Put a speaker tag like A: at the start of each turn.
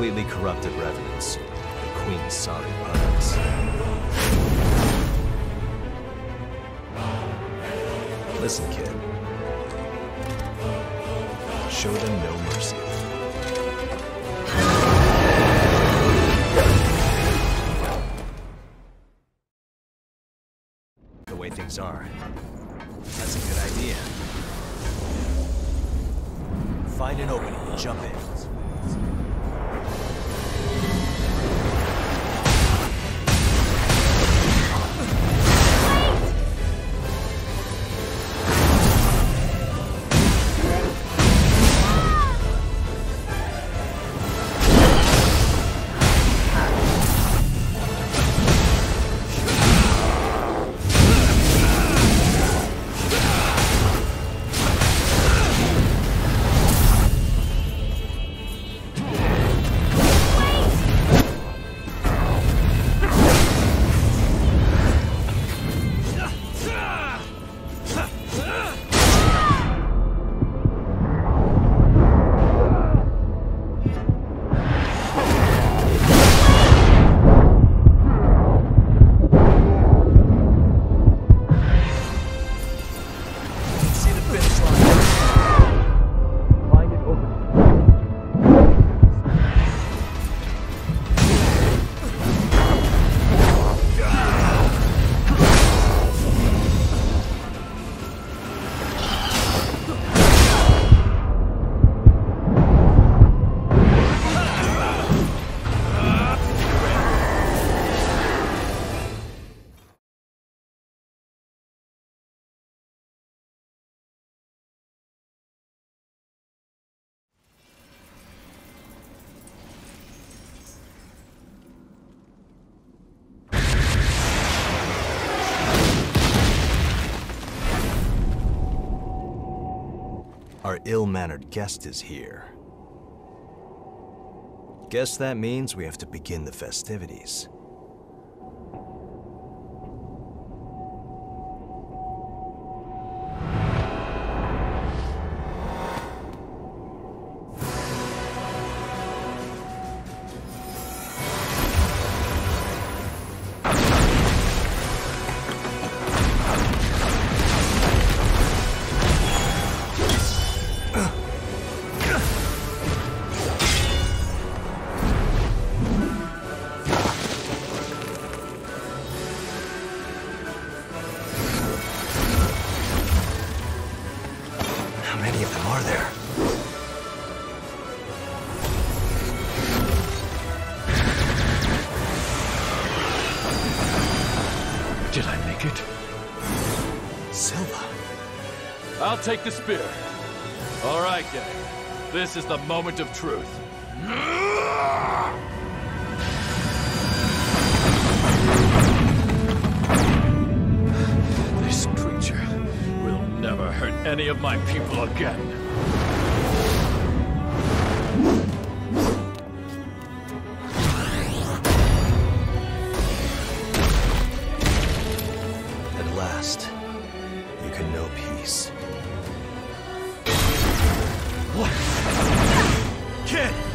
A: completely corrupted revenants. The Queen's sorry puppets. Listen, kid. Show them no mercy. The way things are. That's a good idea. Find an opening and jump in. Our ill-mannered guest is here. Guess that means we have to begin the festivities. Are there?
B: Did I make it?
A: Silva.
B: I'll take the spear. All right, gang. This is the moment of truth. This creature will never hurt any of my people again. last, you can know peace. What? Kid!